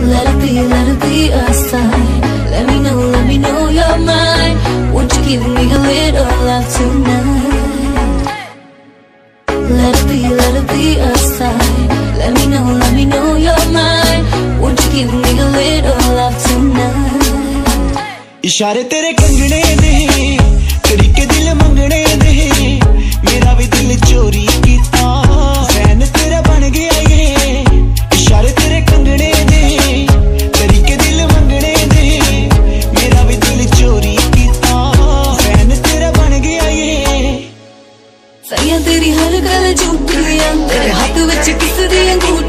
Let it be, let it be a sign Let me know, let me know you're mine Would you give me a little love tonight? Let it be, let it be a sign Let me know, let me know you're mine Would you give me a little love tonight? इशारे तेरे कंगने nahi. ਸਈਆਂ ਤੇਰੀ ਹਰ ਗੱਲ ਝੂਠੀ ਆਂ ਤੇਰੇ ਹੱਥ ਵਿੱਚ ਕਿਸਦੀ ਅੰਗੂਠੀ